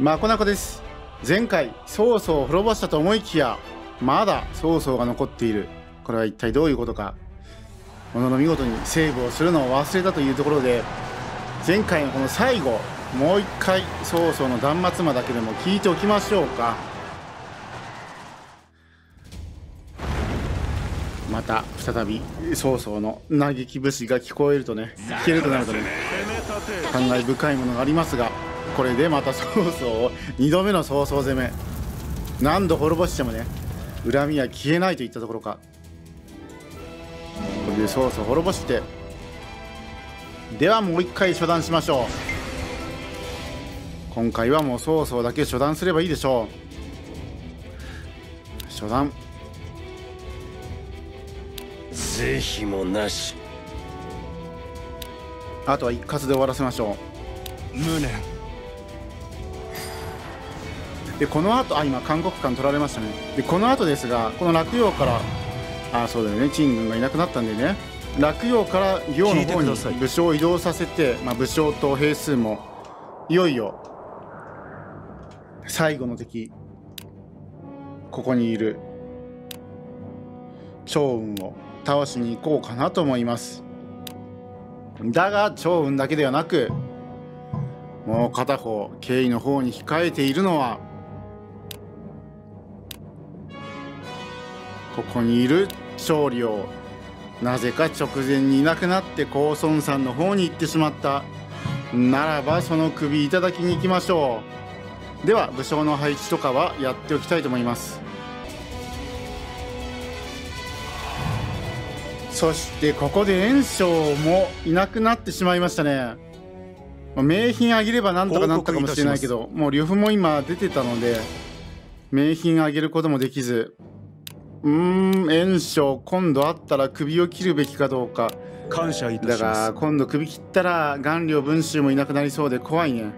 まこなこです。前回曹操を滅ぼしたと思いきやまだ曹操が残っている。これは一体どういうことか。ものの見事にセーブをするのを忘れたというところで前回のこの最後もう一回曹操の断末魔だけでも聞いておきましょうか。また再び曹操の嘆き節が聞こえるとね聞けるとなるとね感慨深いものがありますがこれでまた曹操を2度目の曹操攻め何度滅ぼしてもね恨みは消えないといったところか。これで曹操滅ぼしてではもう一回処断しましょう。今回はもう曹操だけ処断すればいいでしょう。処断是非もなし。あとは一括で終わらせましょう。無念でこの後あ今韓国館取られましたね。でこの後ですがこの落葉からあそうだよね。陳軍がいなくなったんでね。落葉から行の方に武将を移動させて、まあ、武将と兵数もいよいよ最後の敵ここにいる趙雲を倒しに行こうかなと思います。だが趙雲だけではなくもう片方敬意の方に控えているのはここにいる勝利をなぜか直前にいなくなって高孫さんの方に行ってしまった。ならばその首いただきに行きましょう。では武将の配置とかはやっておきたいと思います。そしてここで袁紹もいなくなってしまいましたね。名品あげればなんとかなったかもしれないけどもう呂布も今出てたので名品あげることもできずうーん炎章今度あったら首を切るべきかどうか。感謝いただが今度首切ったら顔料文集もいなくなりそうで怖いね。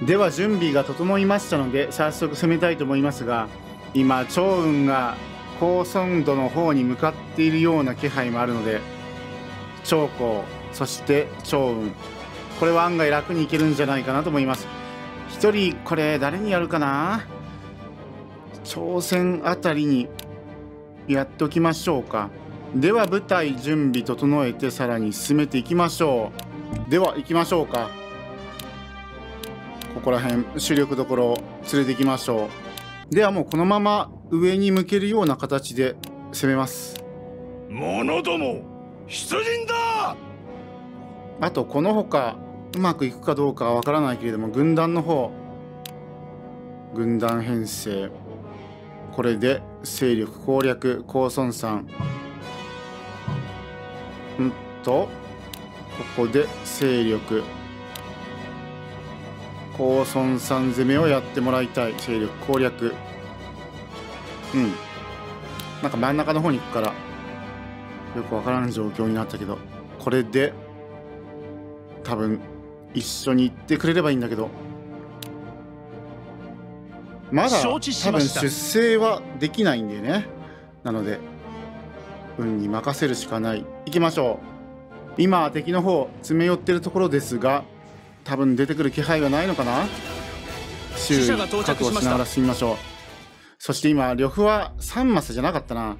では準備が整いましたので早速攻めたいと思いますが今趙雲が高孫度の方に向かっているような気配もあるので長江そして趙雲。これは案外楽にいけるんじゃないかなと思います。一人これ誰にやるかな？朝鮮あたりにやっておきましょうか。では舞台準備整えてさらに進めていきましょう。では行きましょうか。ここら辺主力どころを連れて行きましょう。ではもうこのまま上に向けるような形で攻めます。者ども出陣だ!あとこのほかうまくいくかどうかはわからないけれども軍団の方軍団編成これで勢力攻略高孫さん。んとここで勢力。高孫さん攻めをやってもらいたい。勢力攻略。うん。なんか真ん中の方に行くからよくわからん状況になったけどこれで多分一緒に行ってくれればいいんだけど。まだ多分出征はできないんでね。なので運に任せるしかない。行きましょう。今敵の方詰め寄ってるところですが多分出てくる気配はないのかな？周囲確保しながら進みましょう。そして今呂布は3マスじゃなかったな。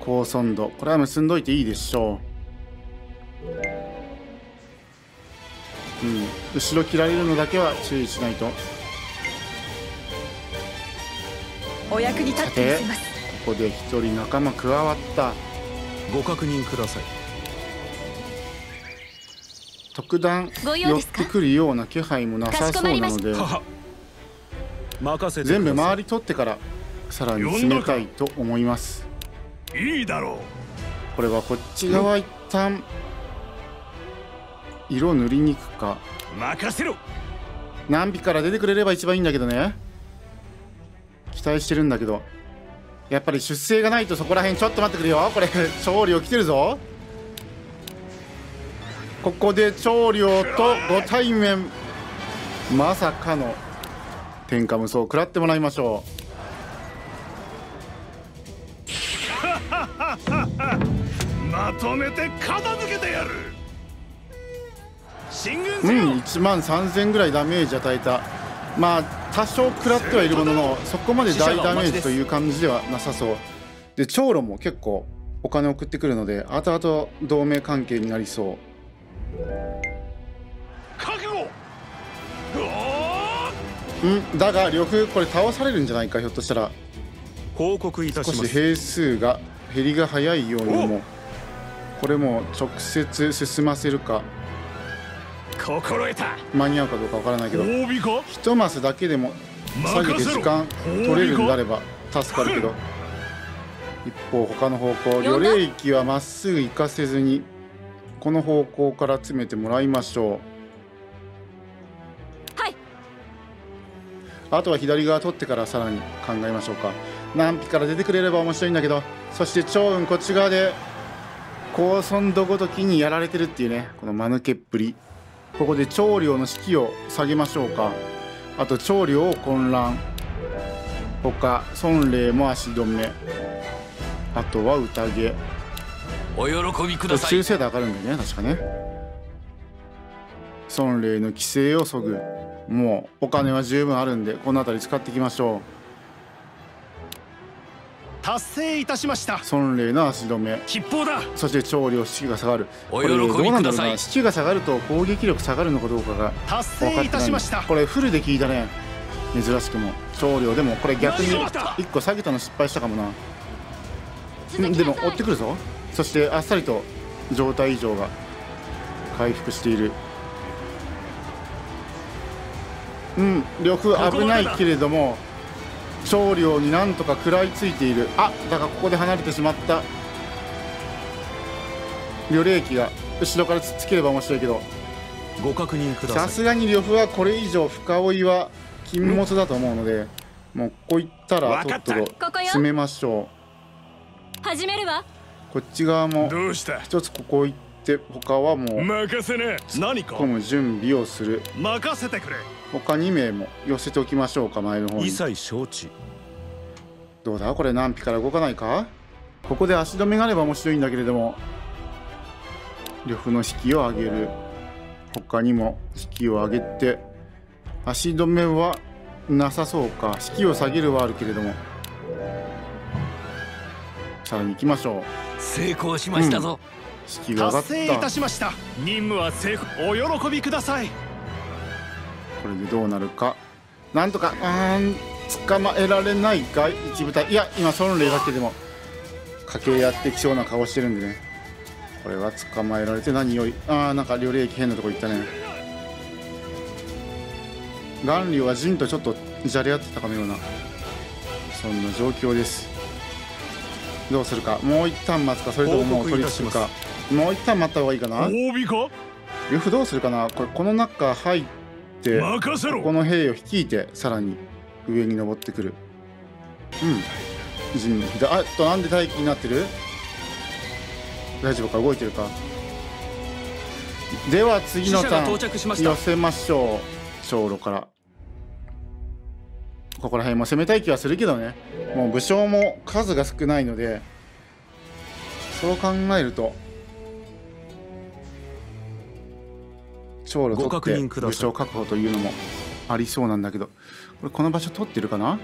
高尊度。これは結んどいていいでしょう。うん。後ろ切られるのだけは注意しないとお役に立ってみせます。ここで一人仲間加わった。ご確認ください。特段寄ってくるような気配もなさそうなので 全部周り取ってからさらに詰めたいと思います。いいだろう。これはこっち側一旦色塗りに行くか。任せろ。何尾から出てくれれば一番いいんだけどね期待してるんだけどやっぱり出生がないとそこら辺ちょっと待ってくれよ。これ調理を来てるぞ。ここで長領とご対面。まさかの天下無双食らってもらいましょう。まとめて片付けてやる。うんせよ、1万3000ぐらいダメージ与えたまあ多少食らってはいるもののそこまで大ダメージという感じではなさそう。で長老も結構お金を送ってくるので後々同盟関係になりそう。覚悟。うんだが呂布これ倒されるんじゃないかひょっとしたら。報告いたします。少し兵数が減りが早いようにも。これも直接進ませるか。ー心得た。間に合うかどうかわからないけど褒美か一マスだけでも下げて時間取れるんであれば助かるけど。一方他の方向呼んだ。予霊域はまっすぐ行かせずにこの方向から詰めてもらいましょう。はい。あとは左側取ってからさらに考えましょうか。何匹から出てくれれば面白いんだけどそして趙雲こっち側で高尊度ごときにやられてるっていうねこの間抜けっぷりここで長領の士気を下げましょうか。あと長領を混乱。他孫霊も足止め。あとは宴。お喜びください。中精度上がるんだよね確かね。孫霊の規制をそぐ。もうお金は十分あるんでこの辺り使っていきましょ達成いたしました。う孫霊の足止め。吉報だ。そして長領士気が下がる。お喜びこれどうなんだろうくださいな。士気が下がると攻撃力下がるのかどうかが達成いたしました。これフルで聞いたね。珍しくも。長領でもこれ逆に何があった。1個下げたの失敗したかもな。うんでも追ってくるぞ。そしてあっさりと状態異常が回復している。うん呂布危ないけれども長領になんとか食らいついている。あだがここで離れてしまった。呂霊機が後ろからつっつければ面白いけど。ご確認ください。さすがに呂布はこれ以上深追いは禁物だと思うのでもうここ行ったらとっとと詰めましょ始めるわ。うこっち側もどうした？一つここ行って他はもう任せね何か？込む準備をする。任せてくれ他2名も寄せておきましょうか前の方に。一切承知どうだ？これ何匹から動かないか？ここで足止めがあれば面白いんだけれども。呂布の引きを上げる。他にも引きを上げて足止めはなさそうか？引きを下げるはあるけれども。さらに行きましょう。成功しましたぞ、引きが上がっ達成いたたしました。任務は成功。お喜びくださいこれでどうなるか。なんとかうーん捕まえられないか一部隊。いや今孫霊だけでも駆けやってきそうな顔してるんでね。これは捕まえられて何より。ああなんか両霊機変なとこ行ったね。巌流は陣とちょっとじゃれ合ってたかのようなそんな状況です。どうするか。もう一旦待つかそれとももう取り付くか。もう一旦待った方がいいかな。褒美か？呂布どうするかな。これこの中入って任せろ。この兵を率いてさらに上に登ってくる。うん。陣の左あっとなんで待機になってる？大丈夫か？動いてるか？では次のターン。到着しました。寄せましょう。長路から。ここら辺も攻めたい気はするけどね。もう武将も数が少ないのでそう考えると長路ご取って確保というのもありそうなんだけどこれこの場所取ってるかな？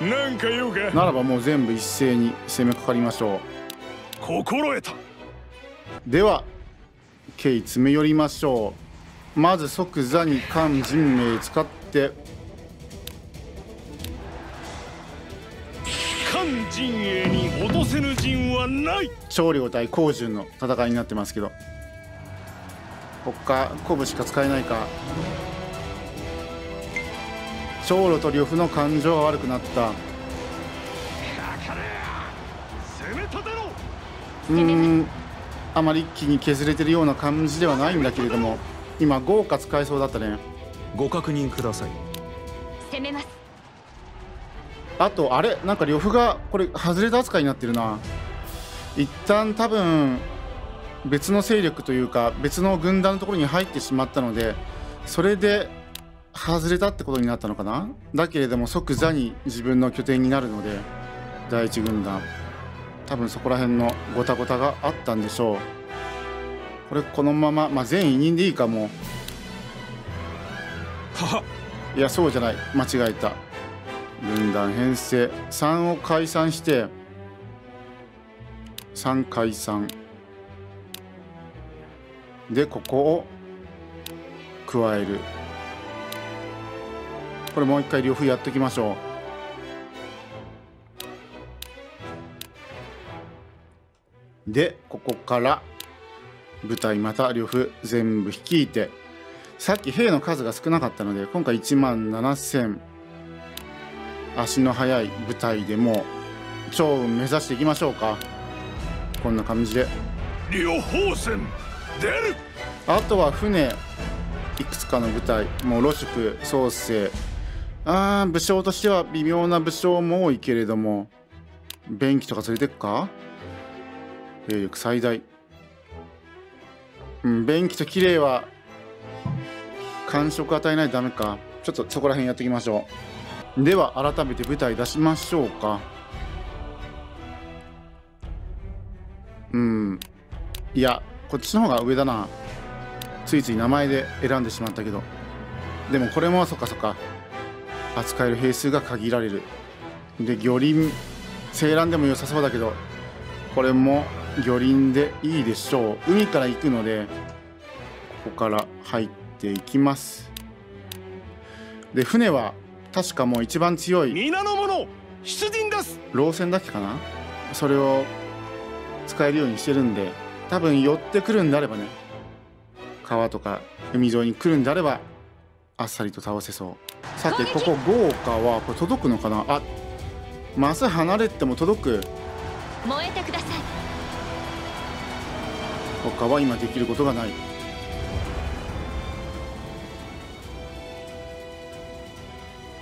なんか言うか。ならばもう全部一斉に攻めかかりましょう。心得た。では慶詰め寄りましょう。まず即座に漢人名使って。漢陣営に落とせぬ陣はない。長領対高順の戦いになってますけど他鼓舞しか使えないか。長路と呂布の感情が悪くなった。うーんあまり一気に削れてるような感じではないんだけれども今豪華使えそうだったね。ご確認ください。攻めます。あとあれ？なんか呂布がこれ外れた扱いになってるな。一旦多分別の勢力というか別の軍団のところに入ってしまったのでそれで外れたってことになったのかな？だけれども即座に自分の拠点になるので第一軍団多分そこら辺のごたごたがあったんでしょう。これこのまま、まあ、全委任でいいかも。はいやそうじゃない。間違えた。分断編成。3を解散して3解散でここを加える。これもう一回両夫やっときましょう。でここから部隊また両夫全部率いてさっき兵の数が少なかったので今回1万7000足の速い部隊でも超運目指していきましょうか。こんな感じで。両方戦。あとは船いくつかの部隊もう露宿創生あー武将としては微妙な武将も多いけれども。便器とか連れてくか？兵力最大。うん便器と綺麗は感触与えないとダメか。ちょっとそこら辺やっていきましょう。では改めて舞台出しましょうか。うん。いやこっちの方が上だな。ついつい名前で選んでしまったけど。でもこれもそっかそっか。扱える兵数が限られる。で魚輪青蘭でも良さそうだけど。これも魚輪でいいでしょう。海から行くのでここから入っていきます。で船は確かもう一番強い。皆の者出陣です。老船だっけかな。それを使えるようにしてるんで多分寄ってくるんであればね川とか海沿いに来るんであればあっさりと倒せそう。さてここ豪華はこれ届くのかな？あマス離れても届く。燃えてください。他は今できることがない。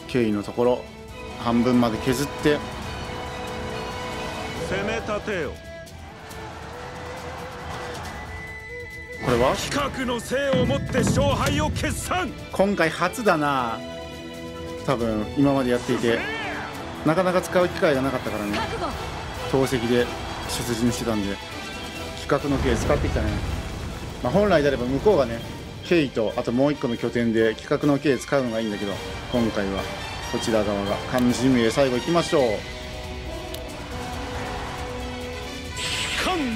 経緯のところ半分まで削って。攻め立てよこれは？企画のせいをもって勝敗を決算。今回初だな。多分今までやっていてなかなか使う機会がなかったからね。投石で出陣してたんで企画の計使ってきたね、まあ、本来であれば向こうがね経緯とあともう一個の拠点で企画の計使うのがいいんだけど今回はこちら側が漢字名最後いきましょう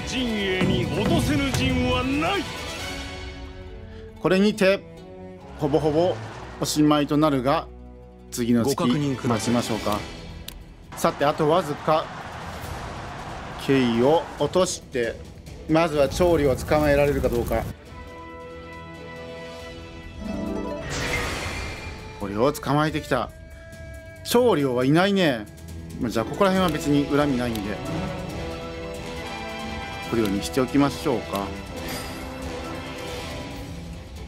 陣営に落とせぬ陣はない。これにてほぼほぼおしまいとなるが次の月ご確認ください。待ちましょうか。さてあとわずか経緯を落としてまずは調理を捕まえられるかどうか。これを捕まえてきた。調理はいないね。まあじゃあここら辺は別に恨みないんでこれようにしておきましょうか。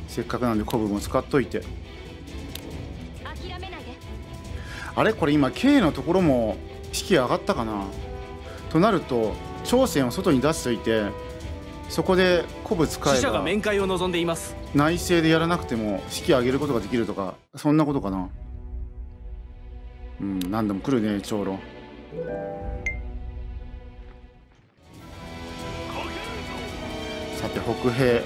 せっかくなんでコブも使っといて。あれ？これ今 K のところも士気上がったかな？となると朝鮮を外に出しといてそこでコブ使え死者がば面会を望んでいます。内政でやらなくても士気上げることができるとかそんなことかな？うん何でも来るね長老さて北平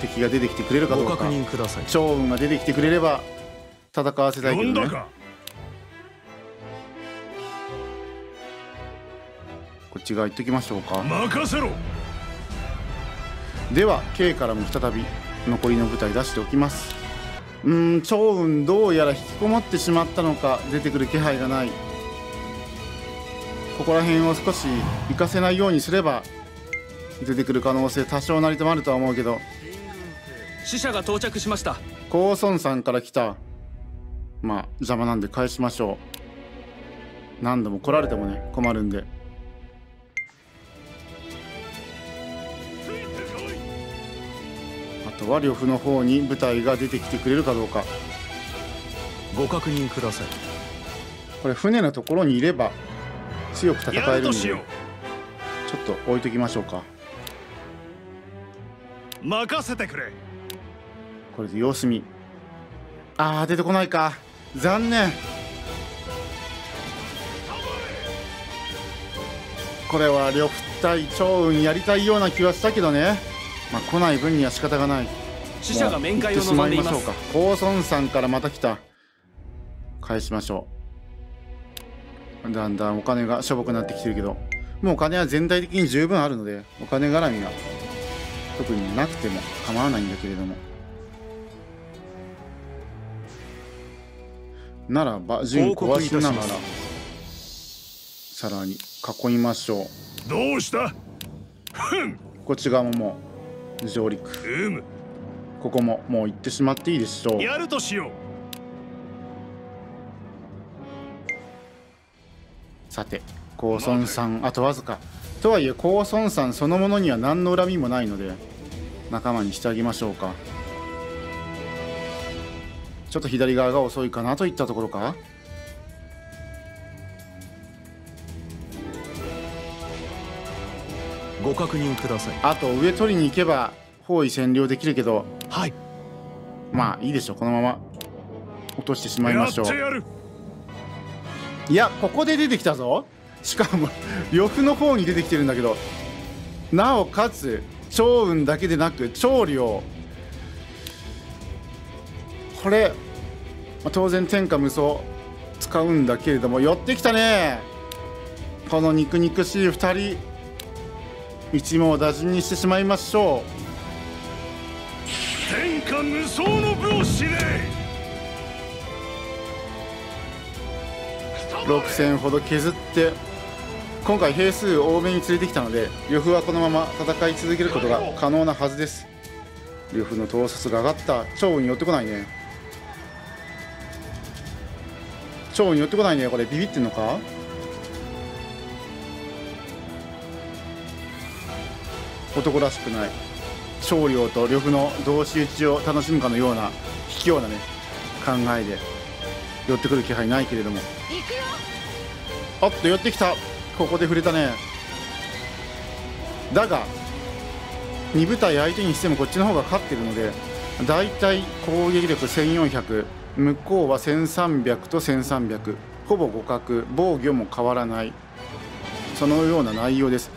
敵が出てきてくれるかどごうか。確認ください。趙雲が出てきてくれれば戦わせたいけどね。呼んだか。こっち側行っときましょうか。任せろ。では K からも再び残りの部隊出しておきます。うーん趙雲どうやら引きこもってしまったのか出てくる気配がない。ここら辺を少し行かせないようにすれば出てくる可能性多少なりともあるとは思うけど。死者が到着しました。高孫さんから来た。まあ邪魔なんで返しましょう。何度も来られてもね困るんで。あとは呂布の方に部隊が出てきてくれるかどうか。ご確認ください。これ船のところにいれば強く戦やえるんでちょっと置いときましょうか。う任せてくれ。これで様子見。あー出てこないか。残念。これは呂布対趙雲やりたいような気はしたけどね。まあ来ない分には仕方がない。死者が面会を望んでいましょうか。高孫さんからまた来た。返しましょう。だんだんお金がしょぼくなってきてるけどもうお金は全体的に十分あるのでお金絡みは特になくても構わないんだけれども。ならば順壊しながらさらに囲いましょう。どうした？こっち側ももう上陸。ここももう行ってしまっていいでしょう。やるとしよさて高孫さんあとわずかとはいえ高孫さんそのものには何の恨みもないので仲間にしてあげましょうか。ちょっと左側が遅いかなといったところか。ご確認ください。あと上取りに行けば包囲占領できるけど。はい。まあいいでしょう。このまま。落としてしまいやましょう。いやここで出てきたぞしかも呂布の方に出てきてるんだけどなおかつ趙雲だけでなく趙領これまあ当然天下無双使うんだけれども寄ってきたね。この肉肉しい2人。一網打尽にしてしまいましょ天下無双の武を知れう6000ほど削って今回兵数多めに連れてきたので呂布はこのまま戦い続けることが可能なはずです。呂布の統率が上がった趙雲に寄ってこないね。趙雲に寄ってこないね。これビビってんのか？男らしくない。趙領と呂布の同士討ちを楽しむかのような卑怯なね考えで寄ってくる気配ないけれども。行くよ。おっと寄ってきたここで触れたね。だが2部隊相手にしてもこっちの方が勝ってるのでだいたい攻撃力1400向こうは1300と1300ほぼ互角防御も変わらない。そのような内容です。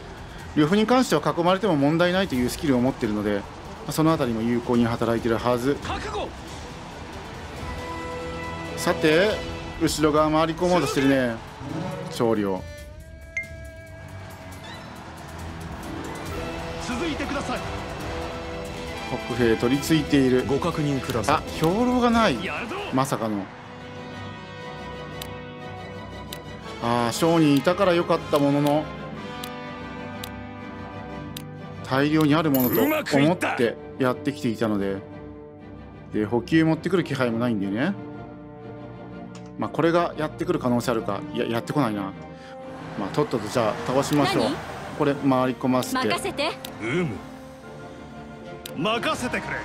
呂布に関しては囲まれても問題ないというスキルを持っているのでその辺りも有効に働いているはず。さて後ろ側回り込もうとしてるね。勝利をいてください。国兵取り付いている。ご確認くださあ兵糧がない。まさかの。ああ商人いたから良かったものの。大量にあるものと思ってやってきていたので。で補給持ってくる気配もないんだよね。まあこれがやってくる可能性あるか。いややってこないな。まあとっととじゃあ倒しましょう。何？これ回り込ませて。任せて。うむ。任せてくれ。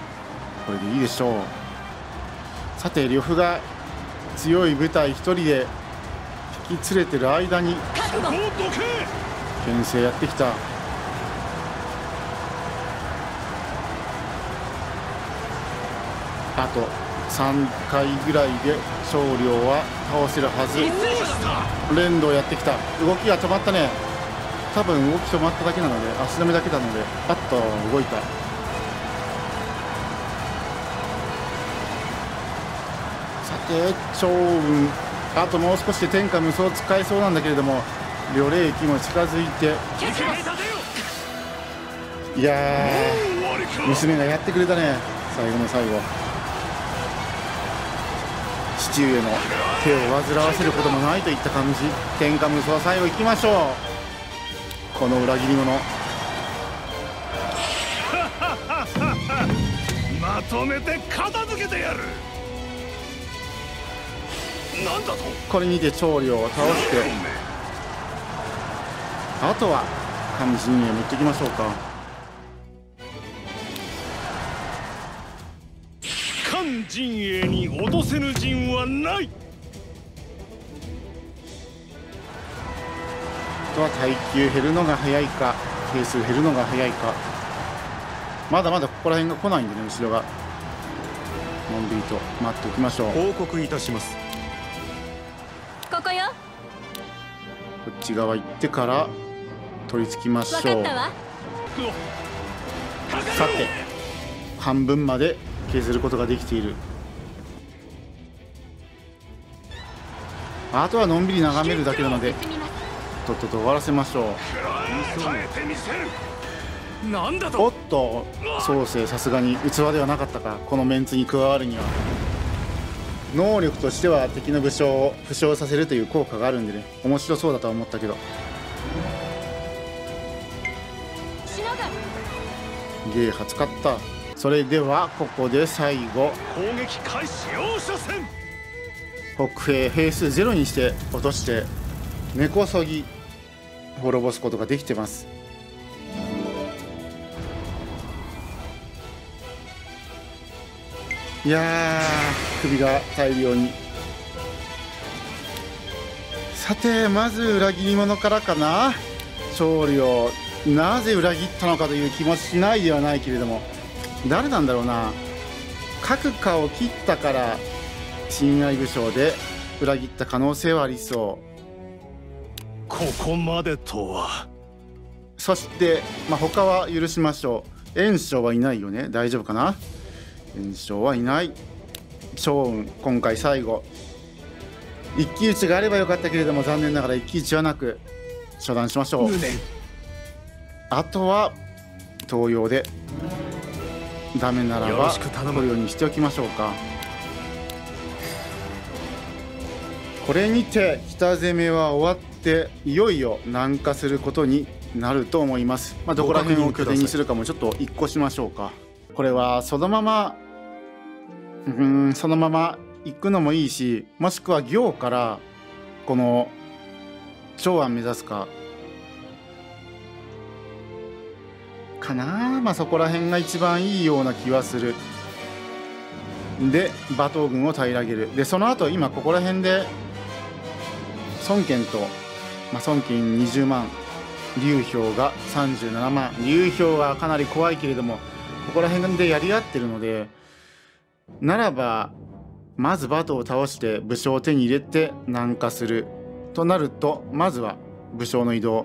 これでいいでしょう。さて呂布が強い部隊一人で引き連れてる間に牽制やってきた。あと3回ぐらいで勝領は倒せるはず。連動やってきた。動きが止まったね多分動き止まっただけなので足止めだけなのであっと動いた。さて趙雲あともう少しで天下無双使えそうなんだけれども両霊機も近づいて。いや娘がやってくれたね。最後の最後。父上の手を煩わせることもないといった感じ。天下無双最後行きましょう。この裏切り者。まとめて片付けてやる。なんだと？これにて長領を倒して。あとは上陣営持ってきましょうか。漢陣営に脅せぬ陣はないとは耐久減るのが早いか係数減るのが早いか。まだまだここら辺が来ないんでね後ろが。のんびりと待っておきましょう。報告いたします。ここよ。こっち側行ってから取り付きましょう。分かったわ。さて半分まで削ることができている。あとはのんびり眺めるだけなのでとっとと終わらせましょう。なんだおとっと創生さすがに器ではなかったかこのメンツに加わるには。能力としては敵の武将を負傷させるという効果があるんでね。面白そうだとは思ったけど。芸発使った。それではここで最後。攻撃開始容赦せん。北平兵数ゼロにして落として根こそぎ滅ぼすことができてます。いや首が大量に。さてまず裏切り者からかな。勝利をなぜ裏切ったのかという気もしないではないけれども。誰なんだろうな。各家を切ったから親愛武将で裏切った可能性はありそう。ここまでとは。そして、まあ、他は許しましょう。炎章はいないよね。大丈夫かな？炎章はいない。趙雲今回最後。一騎打ちがあればよかったけれども残念ながら一騎打ちはなく処断しましょう。あとは東洋でダメならよばろしく頼む。これようにしておきましょうか。これにて北攻めは終わっていよいよ南下することになると思います、まあ、どこら辺を拠点にするかもちょっと一個しましょうか。これはそのままうーんそのまま行くのもいいしもしくは行からこの長安目指すか。かな。まあそこら辺が一番いいような気はする。で馬頭軍を平らげる。でその後今ここら辺で孫権と、まあ、孫権20万。劉氷が37万。劉氷はかなり怖いけれどもここら辺でやり合ってるのでならばまず馬頭を倒して武将を手に入れて南下する。となるとまずは武将の移動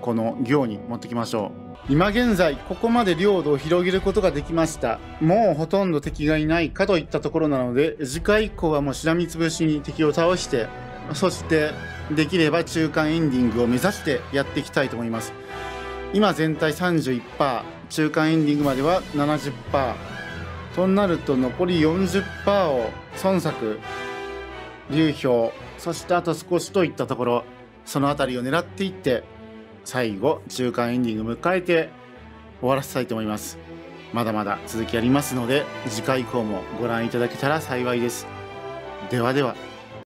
この行に持ってきましょう。今現在ここまで領土を広げることができました。もうほとんど敵がいないかといったところなので次回以降はもうしらみつぶしに敵を倒してそしてできれば中間エンディングを目指してやっていきたいと思います。今全体31%中間エンディングまでは70%となると残り40%を孫作劉氷そしてあと少しといったところその辺りを狙っていって最後中間エンディング迎えて終わらせたいと思います。まだまだ続きありますので次回以降もご覧いただけたら幸いです。ではでは。